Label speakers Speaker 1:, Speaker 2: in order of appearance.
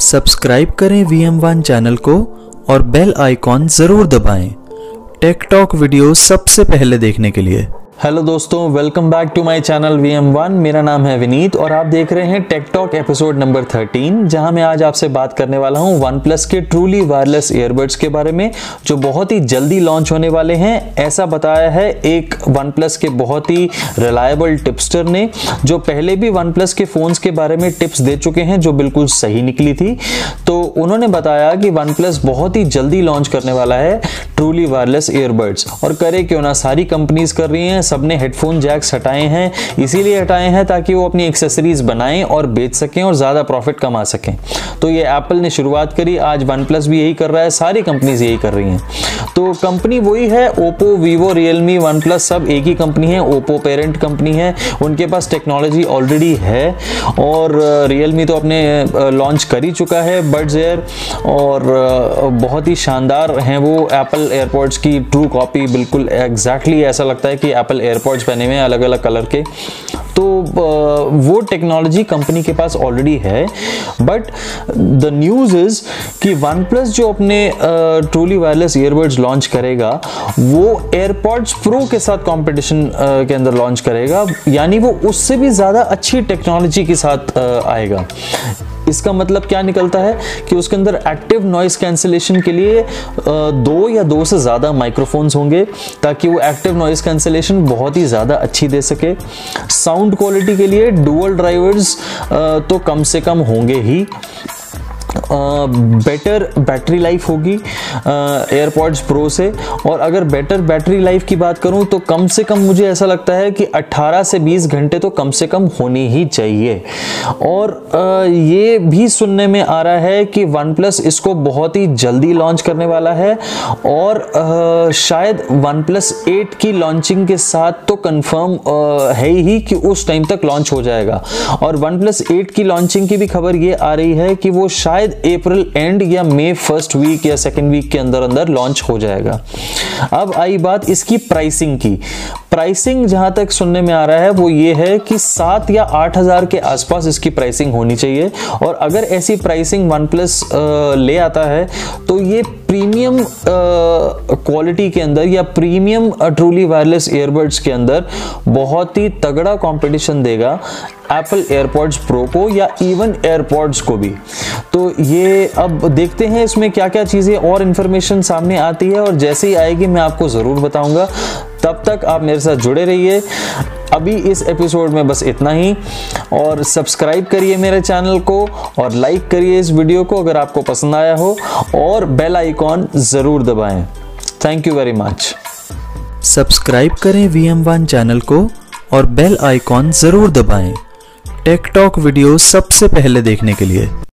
Speaker 1: Subscribe करें V M one channel को और बेल आइकॉन ज़रूर दबाएँ। टेक टॉक वीडियो सबसे पहले देखने के लिए।
Speaker 2: हेलो दोस्तों welcome back to my channel V M one मेरा नाम है विनीत और आप देख रहे हैं टेक टॉक एपिसोड नंबर 13 जहाँ मैं आज आपसे बात करने वाला हूँ वन प्लस के ट्रूली वायरलेस ईयरबड्स के बारे में, जो बहुत ही जल्दी लॉन्च होने वाले हैं। ऐसा बताया है एक वन प्लस के बहुत ही रिलायबल टिप्सटर ने, जो पहले भी वन प्लस के फ़ोन्स के बारे में टिप्स दे चुके हैं, जो बिल्कुल सही निकली थी। तो उन्होंने बताया कि वन प्लस बहुत ही जल्दी लॉन्च करने वाला है ट्रूली वायरलेस ईयरबड्स और करे क्यों ना, सारी कंपनीज़ कर रही हैं सबने हेडफोन जैक्स हटाए हैं, इसीलिए हटाए हैं ताकि वो अपनी एक्सेसरीज बनाएँ और बेच सकें और ज़्यादा प्रॉफिट कमा सकें। तो ये एप्पल ने शुरुआत करी, आज वन प्लस भी यही कर रहा है, सारी कंपनीज़ यही कर रही हैं। तो कंपनी वही है Oppo Vivo Realme one plus सब एक ही कंपनी है ओप्पो पेरेंट कंपनी है, उनके पास टेक्नोलॉजी ऑलरेडी है और रियलमी तो अपने लॉन्च कर ही चुका है बर्ड्स एयर और बहुत ही शानदार हैं वो एप्पल एयरपोर्ट्स की ट्रू कॉपी बिल्कुल एग्जैक्टली exactly ऐसा लगता है कि एप्पल एयरपोर्ट्स पहने हुए हैं अलग अलग कलर के। तो वो टेक्नोलॉजी कंपनी के पास ऑलरेडी है बट द न्यूज़ इज़ कि वन प्लस जो अपने ट्रूली वायरलेस ईयरबड्स लॉन्च करेगा, वो एयरपॉड्स प्रो के साथ कंपटीशन के अंदर लॉन्च करेगा, यानी वो उससे भी ज़्यादा अच्छी टेक्नोलॉजी के साथ आएगा। इसका मतलब क्या निकलता है कि उसके अंदर एक्टिव नॉइस कैंसिलेशन के लिए दो या दो से ज़्यादा माइक्रोफोन्स होंगे ताकि वो एक्टिव नॉइस कैंसिलेशन बहुत ही ज़्यादा अच्छी दे सके। साउंड क्वालिटी के लिए डुअल ड्राइवर्स तो कम से कम होंगे ही। बेटर बैटरी लाइफ होगी एयरपॉड्स प्रो से। और अगर बेटर बैटरी लाइफ की बात करूँ तो कम से कम मुझे ऐसा लगता है कि 18 से 20 घंटे तो कम से कम होनी ही चाहिए। और आ, ये भी सुनने में आ रहा है कि वन प्लस इसको बहुत ही जल्दी लॉन्च करने वाला है। और आ, शायद वन प्लस एट की लॉन्चिंग के साथ तो कंफर्म है ही कि उस टाइम तक लॉन्च हो जाएगा। और वन प्लस एट की लॉन्चिंग की भी खबर ये आ रही है कि वो शायद अप्रैल एंड या मई फ़र्स्ट वीक या सेकेंड वीक के अंदर अंदर लॉन्च हो जाएगा। अब आई बात इसकी प्राइसिंग की। प्राइसिंग जहाँ तक सुनने में आ रहा है, वो ये है कि सात या आठ हज़ार के आसपास इसकी प्राइसिंग होनी चाहिए। और अगर ऐसी प्राइसिंग वन प्लस ले आता है तो ये प्रीमियम क्वालिटी के अंदर या प्रीमियम ट्रूली वायरलेस ईयरबड्स के अंदर बहुत ही तगड़ा कंपटीशन देगा एप्पल एयरपॉड्स प्रो को या इवन एयरपॉड्स को भी। तो ये अब देखते हैं इसमें क्या क्या चीज़ें और इन्फॉर्मेशन सामने आती है और जैसे ही आएगी मैं आपको ज़रूर बताऊँगा। तब तक आप मेरे साथ जुड़े रहिए। अभी इस एपिसोड में बस इतना ही। और सब्सक्राइब करिए मेरे चैनल को और लाइक करिए इस वीडियो को अगर आपको पसंद आया हो। और बेल आइकॉन ज़रूर दबाएँ। Thank you very much
Speaker 1: subscribe करें वी एम वन चैनल को और बेल आइकॉन ज़रूर दबाएँ। टेक टॉक वीडियो सबसे पहले देखने के लिए।